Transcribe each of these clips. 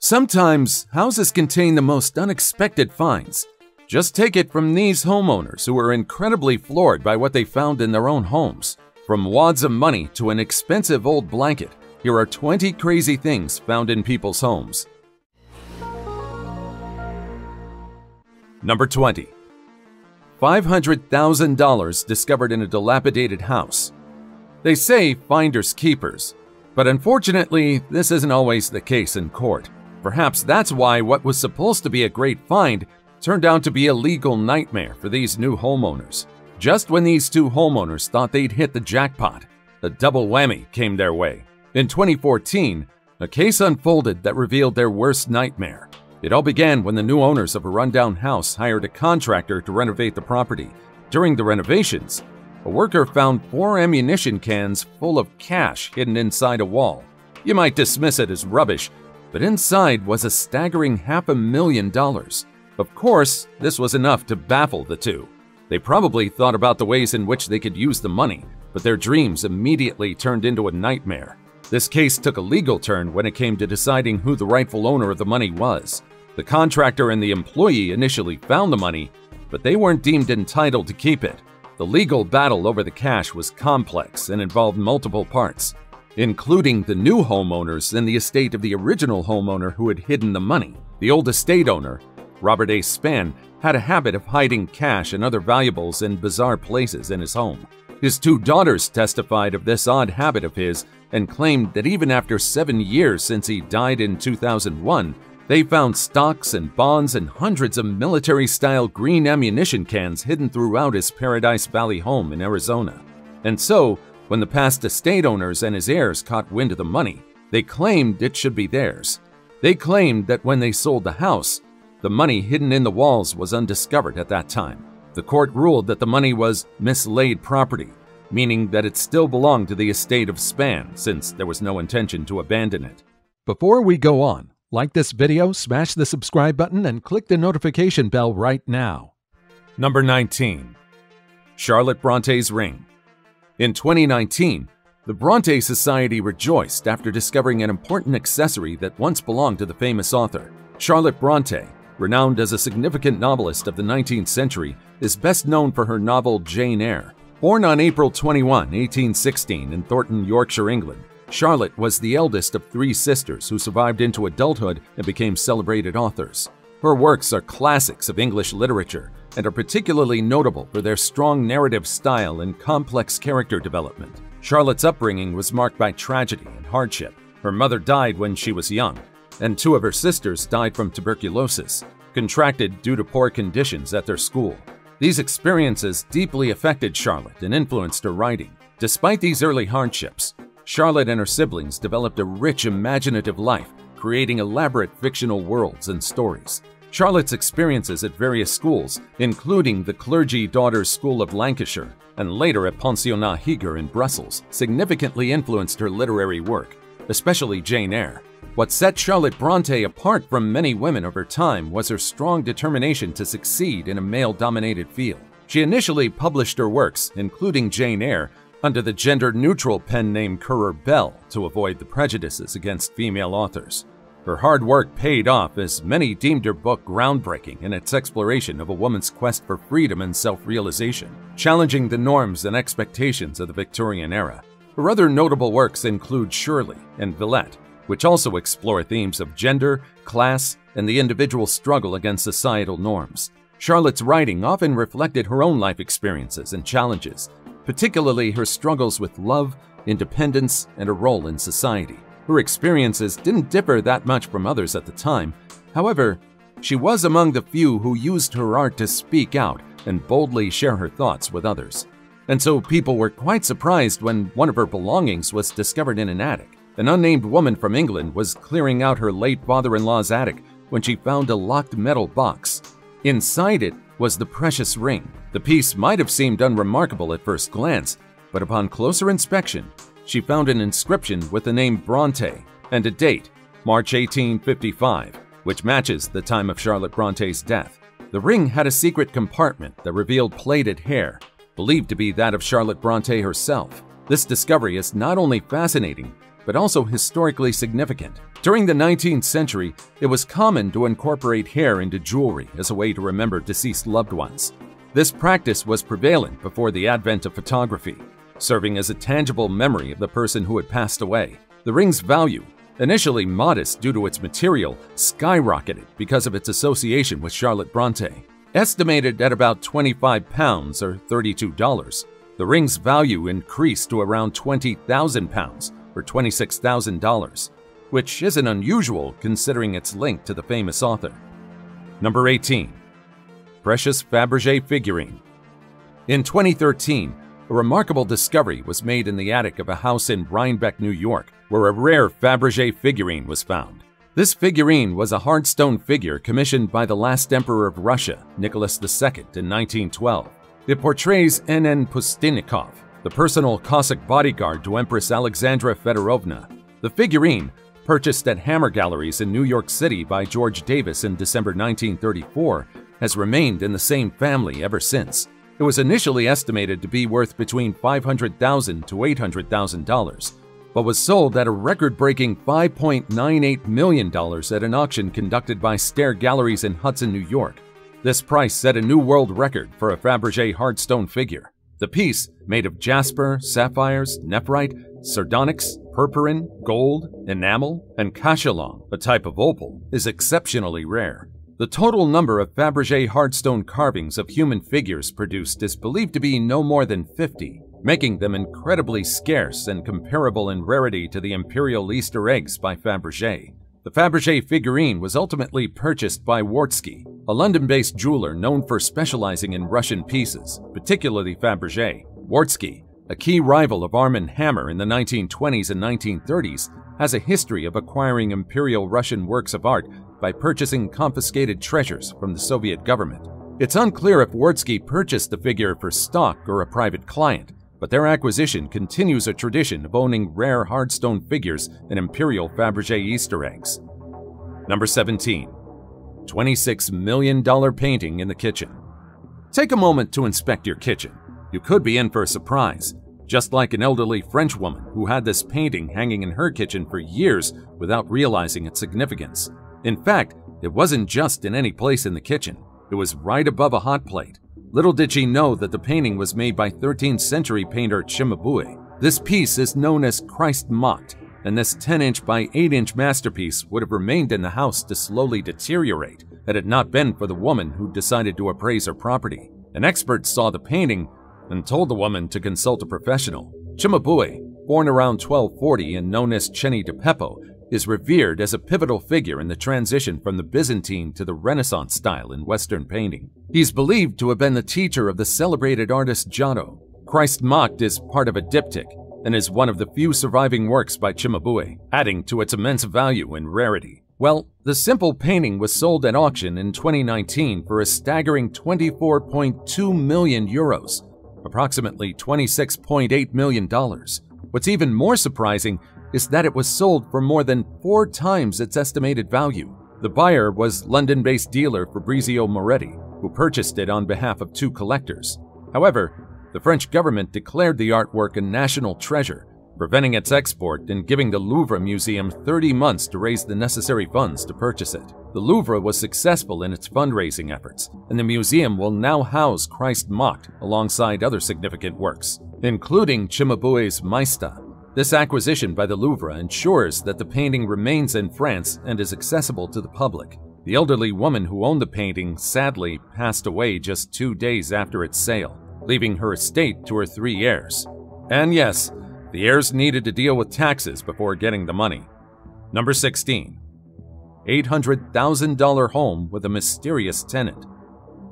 Sometimes houses contain the most unexpected finds. Just take it from these homeowners who were incredibly floored by what they found in their own homes. From wads of money to an expensive old blanket, here are 20 crazy things found in people's homes. Number 20. $500,000 discovered in a dilapidated house. They say finders keepers, but unfortunately, this isn't always the case in court. Perhaps that's why what was supposed to be a great find turned out to be a legal nightmare for these new homeowners. Just when these two homeowners thought they'd hit the jackpot, a double whammy came their way. In 2014, a case unfolded that revealed their worst nightmare. It all began when the new owners of a rundown house hired a contractor to renovate the property. During the renovations, a worker found four ammunition cans full of cash hidden inside a wall. You might dismiss it as rubbish, but inside was a staggering half a million dollars. Of course, this was enough to baffle the two. They probably thought about the ways in which they could use the money, but their dreams immediately turned into a nightmare. This case took a legal turn when it came to deciding who the rightful owner of the money was. The contractor and the employee initially found the money, but they weren't deemed entitled to keep it. The legal battle over the cash was complex and involved multiple parts, including the new homeowners and the estate of the original homeowner who had hidden the money. The old estate owner, Robert A. Spann, had a habit of hiding cash and other valuables in bizarre places in his home. His two daughters testified of this odd habit of his and claimed that even after seven years since he died in 2001, they found stocks and bonds and hundreds of military style green ammunition cans hidden throughout his Paradise Valley home in Arizona. And so, when the past estate owners and his heirs caught wind of the money, they claimed it should be theirs. They claimed that when they sold the house, the money hidden in the walls was undiscovered at that time. The court ruled that the money was mislaid property, meaning that it still belonged to the estate of Spann since there was no intention to abandon it. Before we go on, like this video, smash the subscribe button, and click the notification bell right now. Number 19. Charlotte Bronte's Ring. In 2019, the Bronte Society rejoiced after discovering an important accessory that once belonged to the famous author. Charlotte Bronte, renowned as a significant novelist of the 19th century, is best known for her novel Jane Eyre. Born on April 21, 1816, in Thornton, Yorkshire, England, Charlotte was the eldest of three sisters who survived into adulthood and became celebrated authors. Her works are classics of English literature and are particularly notable for their strong narrative style and complex character development. Charlotte's upbringing was marked by tragedy and hardship. Her mother died when she was young, and two of her sisters died from tuberculosis, contracted due to poor conditions at their school. These experiences deeply affected Charlotte and influenced her writing. Despite these early hardships, Charlotte and her siblings developed a rich, imaginative life, creating elaborate fictional worlds and stories. Charlotte's experiences at various schools, including the Clergy Daughters School of Lancashire and later at Pensionnat Heger in Brussels, significantly influenced her literary work, especially Jane Eyre. What set Charlotte Bronte apart from many women of her time was her strong determination to succeed in a male-dominated field. She initially published her works, including Jane Eyre, under the gender-neutral pen name Currer Bell to avoid the prejudices against female authors. Her hard work paid off as many deemed her book groundbreaking in its exploration of a woman's quest for freedom and self-realization, challenging the norms and expectations of the Victorian era. Her other notable works include Shirley and Villette, which also explore themes of gender, class, and the individual struggle against societal norms. Charlotte's writing often reflected her own life experiences and challenges, particularly her struggles with love, independence, and a role in society. Her experiences didn't differ that much from others at the time. However, she was among the few who used her art to speak out and boldly share her thoughts with others. And so people were quite surprised when one of her belongings was discovered in an attic. An unnamed woman from England was clearing out her late father-in-law's attic when she found a locked metal box. Inside it was the precious ring. The piece might have seemed unremarkable at first glance, but upon closer inspection, she found an inscription with the name Bronte and a date, March 1855, which matches the time of Charlotte Bronte's death. The ring had a secret compartment that revealed plaited hair, believed to be that of Charlotte Bronte herself. This discovery is not only fascinating, but also historically significant. During the 19th century, it was common to incorporate hair into jewelry as a way to remember deceased loved ones. This practice was prevalent before the advent of photography, serving as a tangible memory of the person who had passed away. The ring's value, initially modest due to its material, skyrocketed because of its association with Charlotte Bronte. Estimated at about 25 pounds or $32, the ring's value increased to around 20,000 pounds or $26,000 which isn't unusual considering its link to the famous author. Number 18. Precious Fabergé Figurine In 2013, a remarkable discovery was made in the attic of a house in Rhinebeck, New York, where a rare Fabergé figurine was found. This figurine was a hard stone figure commissioned by the last emperor of Russia, Nicholas II, in 1912. It portrays N.N. Pushchintnikov, the personal Cossack bodyguard to Empress Alexandra Fedorovna. The figurine, purchased at Hammer Galleries in New York City by George Davis in December 1934, has remained in the same family ever since. It was initially estimated to be worth between 500,000 to $800,000, but was sold at a record-breaking $5.98 million at an auction conducted by Stair Galleries in Hudson, New York. This price set a new world record for a Fabergé hardstone figure. The piece, made of jasper, sapphires, nephrite, sardonyx, purpurine, gold, enamel, and cacholong, a type of opal, is exceptionally rare. The total number of Fabergé hardstone carvings of human figures produced is believed to be no more than 50, making them incredibly scarce and comparable in rarity to the imperial Easter eggs by Fabergé. The Fabergé figurine was ultimately purchased by Wartski, a London-based jeweler known for specializing in Russian pieces, particularly Fabergé. Wartski a key rival of Armand Hammer in the 1920s and 1930s, has a history of acquiring Imperial Russian works of art by purchasing confiscated treasures from the Soviet government. It's unclear if Wartski purchased the figure for stock or a private client, but their acquisition continues a tradition of owning rare hardstone figures and Imperial Fabergé Easter eggs. Number 17. $26 million painting in the kitchen. Take a moment to inspect your kitchen you could be in for a surprise, just like an elderly French woman who had this painting hanging in her kitchen for years without realizing its significance. In fact, it wasn't just in any place in the kitchen, it was right above a hot plate. Little did she know that the painting was made by 13th century painter Cimabue. This piece is known as Christ Mocked, and this 10 inch by 8 inch masterpiece would have remained in the house to slowly deteriorate had it not been for the woman who decided to appraise her property. An expert saw the painting and told the woman to consult a professional. Cimabue, born around 1240 and known as Cenni di Pepo, is revered as a pivotal figure in the transition from the Byzantine to the Renaissance style in Western painting. He's believed to have been the teacher of the celebrated artist Giotto. Christ Mocked is part of a diptych and is one of the few surviving works by Cimabue, adding to its immense value and rarity. Well, the simple painting was sold at auction in 2019 for a staggering 24.2 million euros, approximately $26.8 million. What's even more surprising is that it was sold for more than four times its estimated value. The buyer was London based dealer Fabrizio Moretti, who purchased it on behalf of two collectors. However, the French government declared the artwork a national treasure, preventing its export and giving the Louvre Museum 30 months to raise the necessary funds to purchase it. The Louvre was successful in its fundraising efforts, and the museum will now house Christ Mocked alongside other significant works, including Cimabue's Maestà. This acquisition by the Louvre ensures that the painting remains in France and is accessible to the public. The elderly woman who owned the painting sadly passed away just two days after its sale, leaving her estate to her three heirs. And yes, the heirs needed to deal with taxes before getting the money. Number 16. $800,000 home with a mysterious tenant.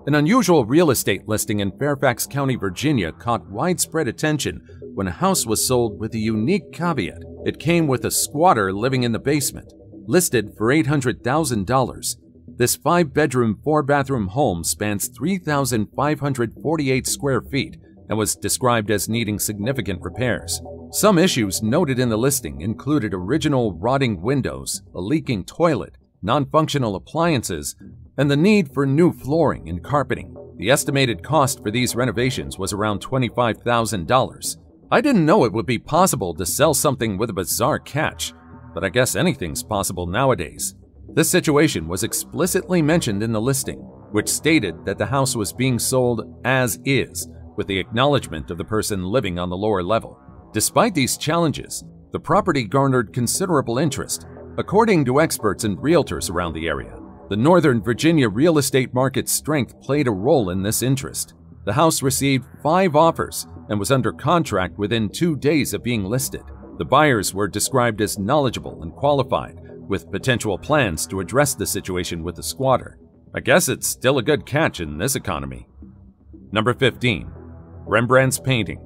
An unusual real estate listing in Fairfax County, Virginia caught widespread attention when a house was sold with a unique caveat. It came with a squatter living in the basement, listed for $800,000. This five bedroom, four bathroom home spans 3,548 square feet and was described as needing significant repairs. Some issues noted in the listing included original rotting windows, a leaking toilet, non-functional appliances, and the need for new flooring and carpeting. The estimated cost for these renovations was around $25,000. I didn't know it would be possible to sell something with a bizarre catch. but I guess anything's possible nowadays. This situation was explicitly mentioned in the listing, which stated that the house was being sold as is, with the acknowledgement of the person living on the lower level. Despite these challenges, the property garnered considerable interest. According to experts and realtors around the area, the Northern Virginia real estate market's strength played a role in this interest. The house received five offers and was under contract within two days of being listed. The buyers were described as knowledgeable and qualified, with potential plans to address the situation with the squatter. I guess it's still a good catch in this economy. Number 15. Rembrandt's Painting.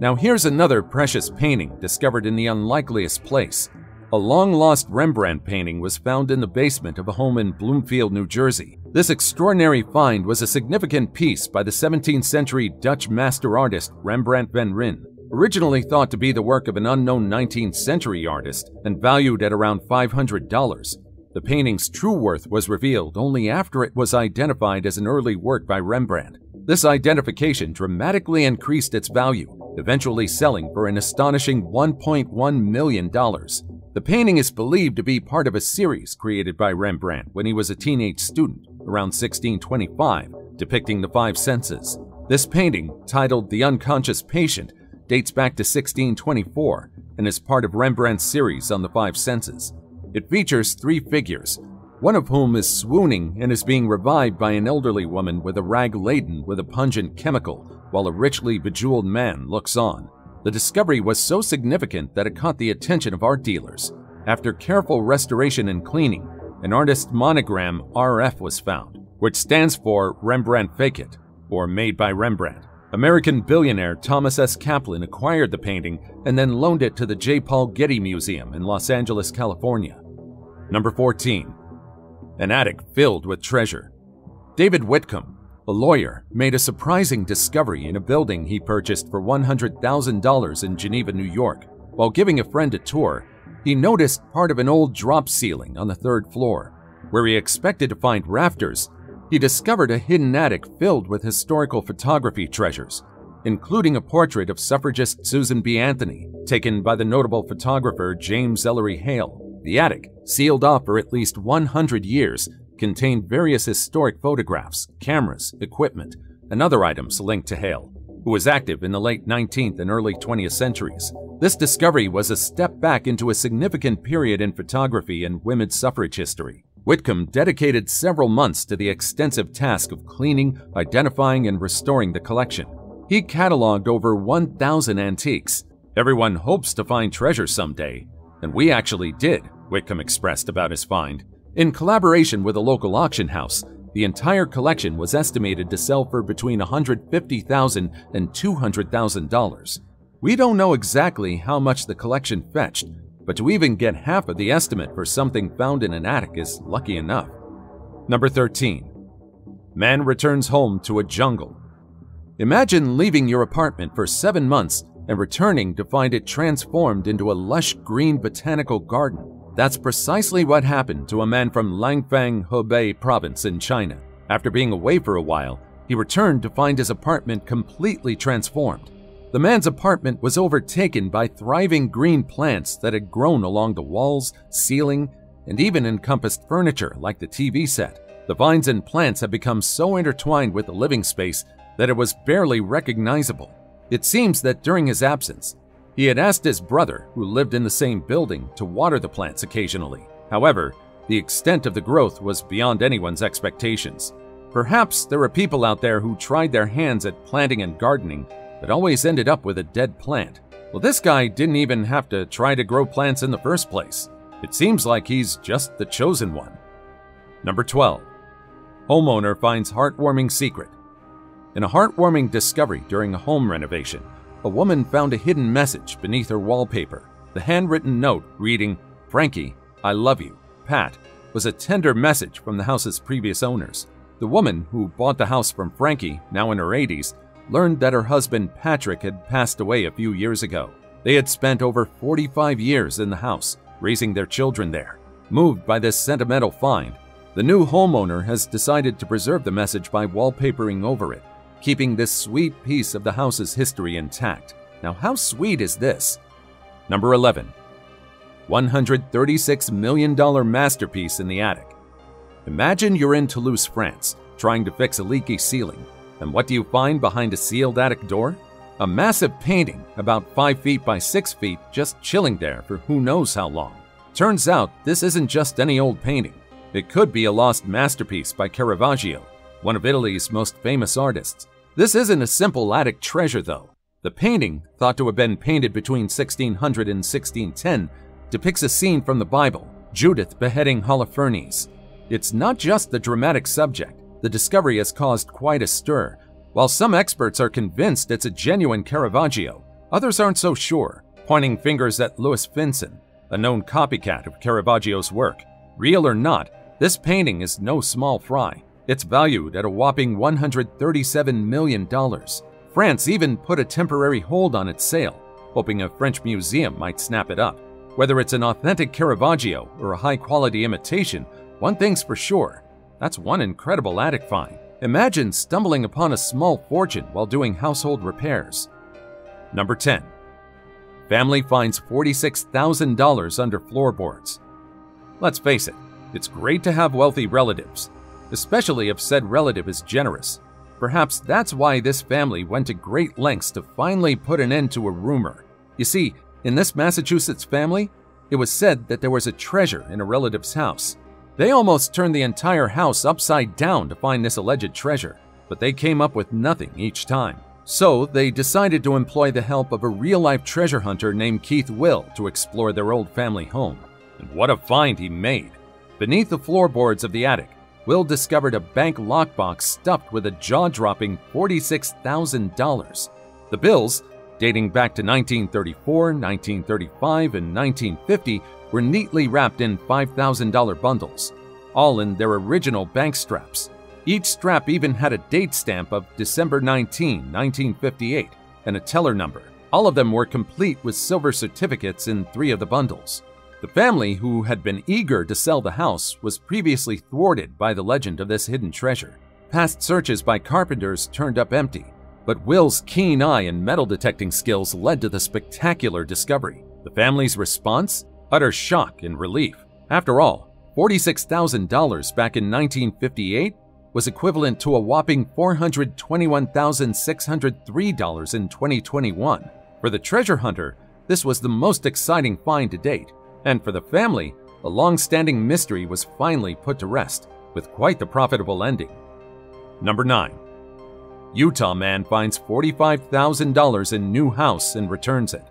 Now here's another precious painting discovered in the unlikeliest place. A long lost Rembrandt painting was found in the basement of a home in Bloomfield, New Jersey. This extraordinary find was a significant piece by the 17th century Dutch master artist Rembrandt van Rijn. Originally thought to be the work of an unknown 19th century artist and valued at around $500, the painting's true worth was revealed only after it was identified as an early work by Rembrandt. This identification dramatically increased its value, eventually selling for an astonishing $1.1 million. The painting is believed to be part of a series created by Rembrandt when he was a teenage student around 1625, depicting the five senses. This painting, titled The Unconscious Patient, dates back to 1624 and is part of Rembrandt's series on the five senses. It features three figures, one of whom is swooning and is being revived by an elderly woman with a rag laden with a pungent chemical, while a richly bejeweled man looks on. The discovery was so significant that it caught the attention of art dealers. After careful restoration and cleaning, an artist's monogram RF was found, which stands for Rembrandt fecit, or Made by Rembrandt. American billionaire Thomas S. Kaplan acquired the painting and then loaned it to the J. Paul Getty Museum in Los Angeles, California. Number 14. An attic filled with treasure. David Whitcomb, a lawyer, made a surprising discovery in a building he purchased for $100,000 in Geneva, New York. While giving a friend a tour, he noticed part of an old drop ceiling on the third floor. Where he expected to find rafters, he discovered a hidden attic filled with historical photography treasures, including a portrait of suffragist Susan B. Anthony, taken by the notable photographer James Ellery Hale. The attic, sealed off for at least 100 years, contained various historic photographs, cameras, equipment, and other items linked to Hale, who was active in the late 19th and early 20th centuries. This discovery was a step back into a significant period in photography and women's suffrage history. Whitcomb dedicated several months to the extensive task of cleaning, identifying, and restoring the collection. He cataloged over 1,000 antiques. Everyone hopes to find treasure someday, and we actually did, Whitcomb expressed about his find. In collaboration with a local auction house, the entire collection was estimated to sell for between $150,000 and $200,000. We don't know exactly how much the collection fetched, but to even get half of the estimate for something found in an attic is lucky enough. Number 13. Man returns home to a jungle. Imagine leaving your apartment for seven months and returning to find it transformed into a lush green botanical garden. That's precisely what happened to a man from Langfang, Hebei province in China. After being away for a while, he returned to find his apartment completely transformed. The man's apartment was overtaken by thriving green plants that had grown along the walls, ceiling, and even encompassed furniture like the TV set. The vines and plants had become so intertwined with the living space that it was barely recognizable. It seems that during his absence, he had asked his brother, who lived in the same building, to water the plants occasionally. However, the extent of the growth was beyond anyone's expectations. Perhaps there were people out there who tried their hands at planting and gardening but always ended up with a dead plant. Well, this guy didn't even have to try to grow plants in the first place. It seems like he's just the chosen one. Number 12. Homeowner finds heartwarming secret. In a heartwarming discovery during a home renovation, a woman found a hidden message beneath her wallpaper. The handwritten note reading, Frankie, I love you, Pat, was a tender message from the house's previous owners. The woman who bought the house from Frankie, now in her 80s, learned that her husband Patrick had passed away a few years ago. They had spent over 45 years in the house, raising their children there. Moved by this sentimental find, the new homeowner has decided to preserve the message by wallpapering over it, keeping this sweet piece of the house's history intact. Now, how sweet is this? Number 11. $136 million masterpiece in the attic. Imagine you're in Toulouse, France, trying to fix a leaky ceiling. And what do you find behind a sealed attic door? A massive painting, about 5 feet by 6 feet, just chilling there for who knows how long. Turns out, this isn't just any old painting. It could be a lost masterpiece by Caravaggio, one of Italy's most famous artists. This isn't a simple attic treasure, though. The painting, thought to have been painted between 1600 and 1610, depicts a scene from the Bible, Judith beheading Holofernes. It's not just the dramatic subject. The discovery has caused quite a stir. While some experts are convinced it's a genuine Caravaggio, others aren't so sure, pointing fingers at Louis Finson, a known copycat of Caravaggio's work. Real or not, this painting is no small fry. It's valued at a whopping $137 million. France even put a temporary hold on its sale, hoping a French museum might snap it up. Whether it's an authentic Caravaggio or a high quality imitation, one thing's for sure that's one incredible attic find. Imagine stumbling upon a small fortune while doing household repairs. Number 10. Family finds $46,000 under floorboards. Let's face it, it's great to have wealthy relatives, especially if said relative is generous. Perhaps that's why this family went to great lengths to finally put an end to a rumor. You see, in this Massachusetts family, it was said that there was a treasure in a relative's house. They almost turned the entire house upside down to find this alleged treasure, but they came up with nothing each time. So they decided to employ the help of a real life treasure hunter named Keith Will to explore their old family home. And what a find he made! Beneath the floorboards of the attic, Will discovered a bank lockbox stuffed with a jaw dropping $46,000. The bills, dating back to 1934, 1935, and 1950, were neatly wrapped in $5,000 bundles, all in their original bank straps. Each strap even had a date stamp of December 19, 1958, and a teller number. All of them were complete with silver certificates in three of the bundles. The family, who had been eager to sell the house, was previously thwarted by the legend of this hidden treasure. Past searches by carpenters turned up empty, but Will's keen eye and metal detecting skills led to the spectacular discovery. The family's response? Utter shock and relief. After all, $46,000 back in 1958 was equivalent to a whopping $421,603 in 2021. For the treasure hunter, this was the most exciting find to date, and for the family, a long standing mystery was finally put to rest, with quite the profitable ending. Number 9. Utah man finds $45,000 in new house and returns it.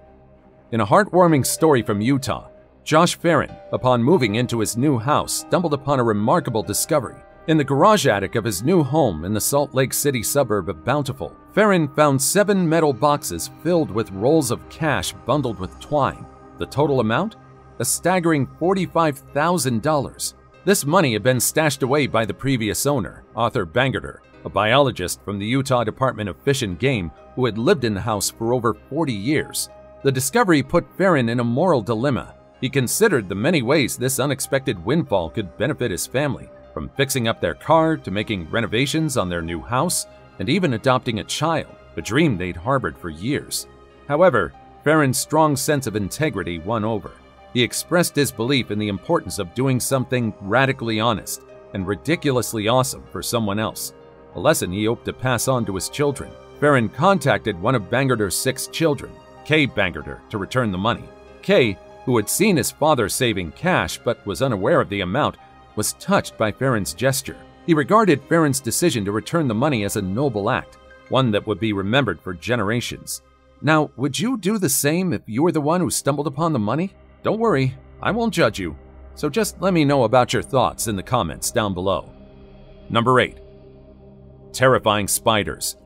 In a heartwarming story from Utah, Josh Ferrin, upon moving into his new house, stumbled upon a remarkable discovery. In the garage attic of his new home in the Salt Lake City suburb of Bountiful, Ferrin found seven metal boxes filled with rolls of cash bundled with twine. The total amount? A staggering $45,000. This money had been stashed away by the previous owner, Arthur Bangerter, a biologist from the Utah Department of Fish and Game who had lived in the house for over 40 years. The discovery put Ferrin in a moral dilemma he considered the many ways this unexpected windfall could benefit his family, from fixing up their car to making renovations on their new house and even adopting a child, a dream they'd harbored for years. However, Ferrin's strong sense of integrity won over. He expressed his belief in the importance of doing something radically honest and ridiculously awesome for someone else, a lesson he hoped to pass on to his children. Ferrin contacted one of Bangerter's six children, Kay Bangerter, to return the money. Kay who had seen his father saving cash but was unaware of the amount, was touched by Ferrin's gesture. He regarded Ferrin's decision to return the money as a noble act, one that would be remembered for generations. Now, would you do the same if you were the one who stumbled upon the money? Don't worry, I won't judge you. So just let me know about your thoughts in the comments down below. Number 8. Terrifying Spiders.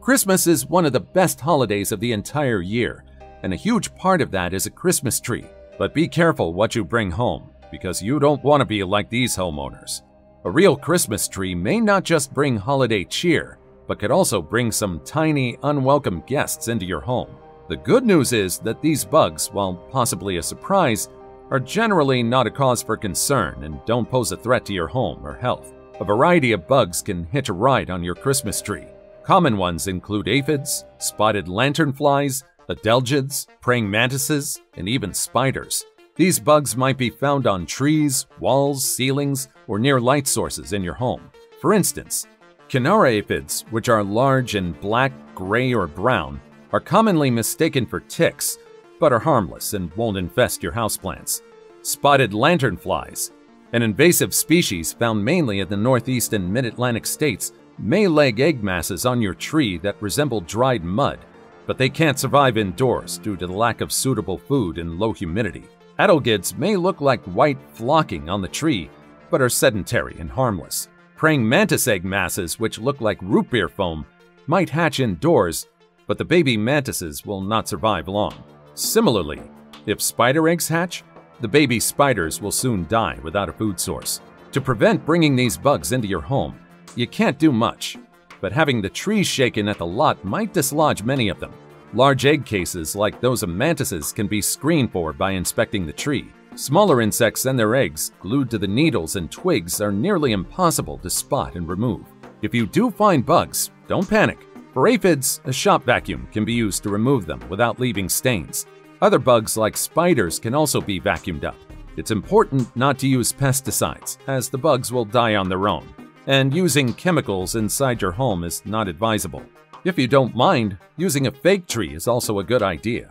Christmas is one of the best holidays of the entire year, and a huge part of that is a Christmas tree. But be careful what you bring home, because you don't want to be like these homeowners. A real Christmas tree may not just bring holiday cheer, but could also bring some tiny, unwelcome guests into your home. The good news is that these bugs, while possibly a surprise, are generally not a cause for concern and don't pose a threat to your home or health. A variety of bugs can hitch a ride on your Christmas tree. Common ones include aphids, spotted lanternflies, adelgids, praying mantises, and even spiders. These bugs might be found on trees, walls, ceilings, or near light sources in your home. For instance, Cinara aphids, which are large and black, gray, or brown, are commonly mistaken for ticks, but are harmless and won't infest your houseplants. Spotted lanternflies, an invasive species found mainly in the northeast and mid-Atlantic states, may lay egg masses on your tree that resemble dried mud, but they can't survive indoors due to the lack of suitable food and low humidity. Adelgids may look like white flocking on the tree, but are sedentary and harmless. Praying mantis egg masses, which look like root beer foam, might hatch indoors, but the baby mantises will not survive long. Similarly, if spider eggs hatch, the baby spiders will soon die without a food source. To prevent bringing these bugs into your home, you can't do much, but having the trees shaken at the lot might dislodge many of them. Large egg cases like those of mantises can be screened for by inspecting the tree. Smaller insects and their eggs, glued to the needles and twigs, are nearly impossible to spot and remove. If you do find bugs, don't panic. For aphids, a shop vacuum can be used to remove them without leaving stains. Other bugs like spiders can also be vacuumed up. It's important not to use pesticides, as the bugs will die on their own and using chemicals inside your home is not advisable. If you don't mind, using a fake tree is also a good idea.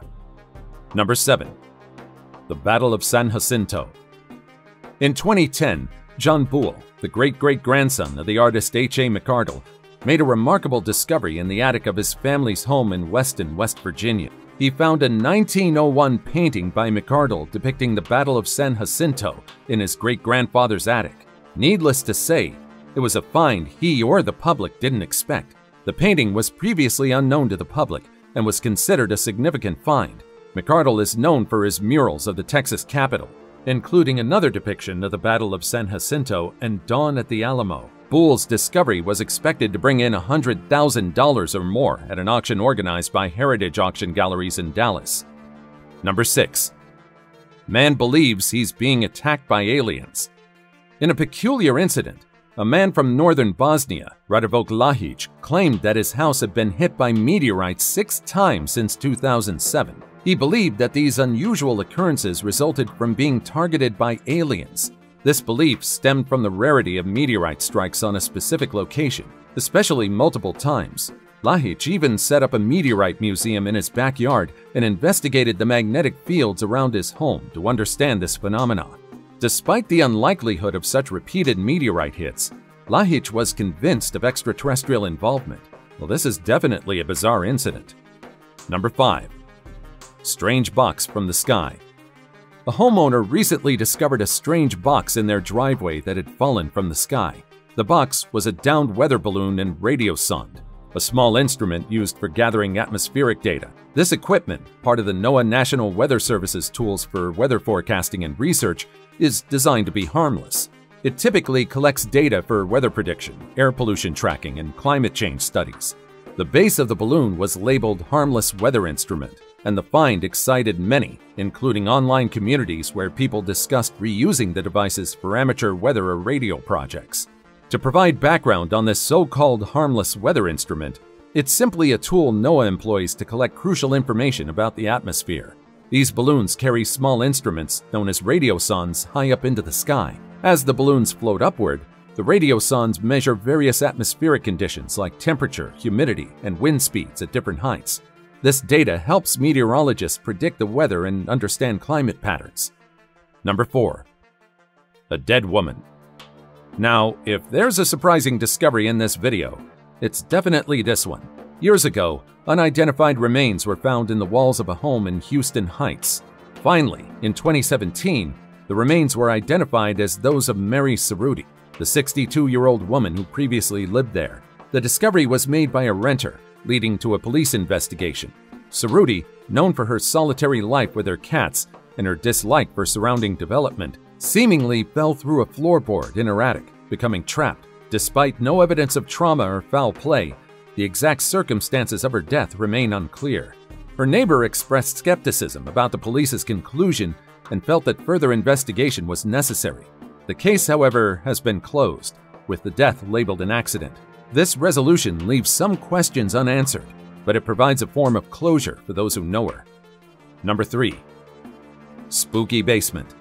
Number 7. The Battle of San Jacinto In 2010, John Boole, the great-great-grandson of the artist H.A. McArdle, made a remarkable discovery in the attic of his family's home in Weston, West Virginia. He found a 1901 painting by McArdle depicting the Battle of San Jacinto in his great-grandfather's attic. Needless to say, it was a find he or the public didn't expect. The painting was previously unknown to the public and was considered a significant find. McArdle is known for his murals of the Texas Capitol, including another depiction of the Battle of San Jacinto and Dawn at the Alamo. Boole's discovery was expected to bring in $100,000 or more at an auction organized by Heritage Auction Galleries in Dallas. Number 6. Man believes he's being attacked by aliens. In a peculiar incident, a man from northern Bosnia, Radivok Lahic, claimed that his house had been hit by meteorites six times since 2007. He believed that these unusual occurrences resulted from being targeted by aliens. This belief stemmed from the rarity of meteorite strikes on a specific location, especially multiple times. Lahic even set up a meteorite museum in his backyard and investigated the magnetic fields around his home to understand this phenomenon. Despite the unlikelihood of such repeated meteorite hits, Lahic was convinced of extraterrestrial involvement. Well, this is definitely a bizarre incident. Number 5. Strange Box from the Sky A homeowner recently discovered a strange box in their driveway that had fallen from the sky. The box was a downed weather balloon and radio sonde, a small instrument used for gathering atmospheric data. This equipment, part of the NOAA National Weather Service's tools for weather forecasting and research, is designed to be harmless. It typically collects data for weather prediction, air pollution tracking, and climate change studies. The base of the balloon was labeled Harmless Weather Instrument, and the find excited many, including online communities where people discussed reusing the devices for amateur weather or radio projects. To provide background on this so-called harmless weather instrument, it's simply a tool NOAA employs to collect crucial information about the atmosphere. These balloons carry small instruments known as radiosondes high up into the sky. As the balloons float upward, the radiosondes measure various atmospheric conditions like temperature, humidity, and wind speeds at different heights. This data helps meteorologists predict the weather and understand climate patterns. Number 4. A dead woman. Now, if there's a surprising discovery in this video, it's definitely this one. Years ago, unidentified remains were found in the walls of a home in Houston Heights. Finally, in 2017, the remains were identified as those of Mary Cerruti, the 62-year-old woman who previously lived there. The discovery was made by a renter, leading to a police investigation. Cerruti, known for her solitary life with her cats and her dislike for surrounding development, seemingly fell through a floorboard in her attic, becoming trapped. Despite no evidence of trauma or foul play, the exact circumstances of her death remain unclear. Her neighbor expressed skepticism about the police's conclusion and felt that further investigation was necessary. The case, however, has been closed, with the death labeled an accident. This resolution leaves some questions unanswered, but it provides a form of closure for those who know her. Number 3. Spooky Basement.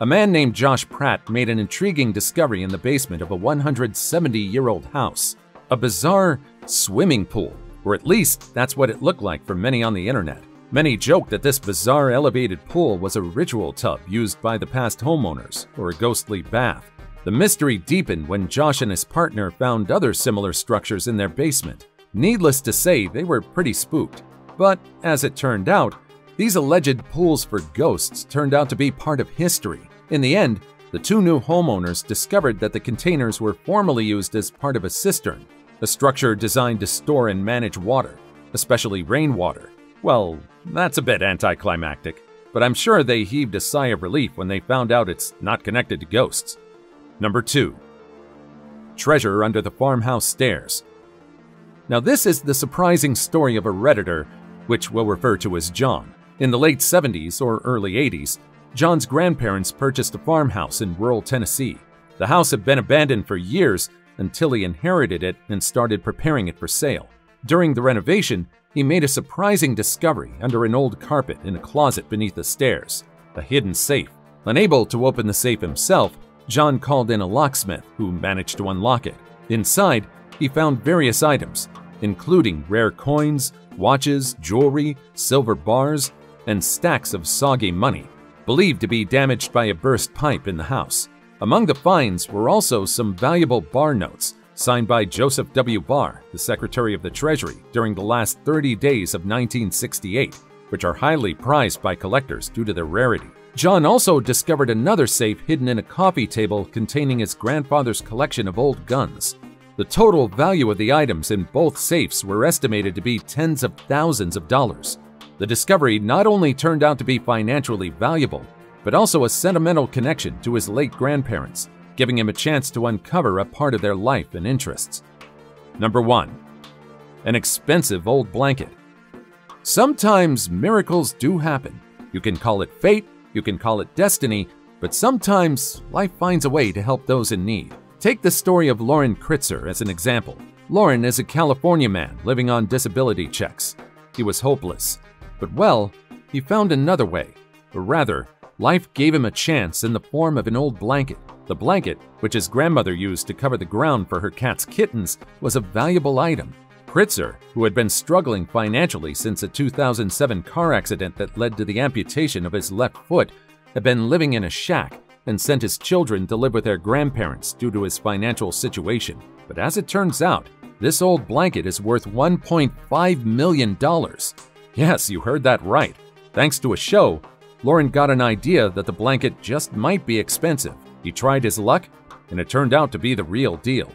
A man named Josh Pratt made an intriguing discovery in the basement of a 170 year old house a bizarre swimming pool, or at least that's what it looked like for many on the internet. Many joked that this bizarre elevated pool was a ritual tub used by the past homeowners, or a ghostly bath. The mystery deepened when Josh and his partner found other similar structures in their basement. Needless to say, they were pretty spooked. But as it turned out, these alleged pools for ghosts turned out to be part of history. In the end, the two new homeowners discovered that the containers were formerly used as part of a cistern, a structure designed to store and manage water, especially rainwater. Well, that's a bit anticlimactic, but I'm sure they heaved a sigh of relief when they found out it's not connected to ghosts. Number 2. Treasure Under the Farmhouse Stairs. Now, this is the surprising story of a Redditor, which we'll refer to as John. In the late 70s or early 80s, John's grandparents purchased a farmhouse in rural Tennessee. The house had been abandoned for years until he inherited it and started preparing it for sale. During the renovation, he made a surprising discovery under an old carpet in a closet beneath the stairs a hidden safe. Unable to open the safe himself, John called in a locksmith who managed to unlock it. Inside, he found various items, including rare coins, watches, jewelry, silver bars, and stacks of soggy money, believed to be damaged by a burst pipe in the house. Among the finds were also some valuable Barr notes signed by Joseph W. Barr, the Secretary of the Treasury, during the last 30 days of 1968, which are highly prized by collectors due to their rarity. John also discovered another safe hidden in a coffee table containing his grandfather's collection of old guns. The total value of the items in both safes were estimated to be tens of thousands of dollars. The discovery not only turned out to be financially valuable, but also a sentimental connection to his late grandparents, giving him a chance to uncover a part of their life and interests. Number 1. An expensive old blanket. Sometimes miracles do happen. You can call it fate, you can call it destiny, but sometimes life finds a way to help those in need. Take the story of Loren Krytzer as an example. Loren is a California man living on disability checks. He was hopeless. But well, he found another way, or rather, life gave him a chance in the form of an old blanket. The blanket, which his grandmother used to cover the ground for her cat's kittens, was a valuable item. Krytzer, who had been struggling financially since a 2007 car accident that led to the amputation of his left foot, had been living in a shack and sent his children to live with their grandparents due to his financial situation. But as it turns out, this old blanket is worth $1.5 million. Yes, you heard that right. Thanks to a show, Loren got an idea that the blanket just might be expensive. He tried his luck, and it turned out to be the real deal.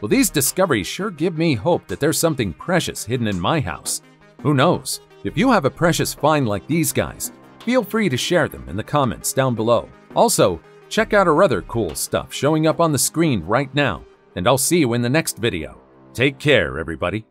Well, these discoveries sure give me hope that there's something precious hidden in my house. Who knows? If you have a precious find like these guys, feel free to share them in the comments down below. Also, check out our other cool stuff showing up on the screen right now, and I'll see you in the next video. Take care, everybody.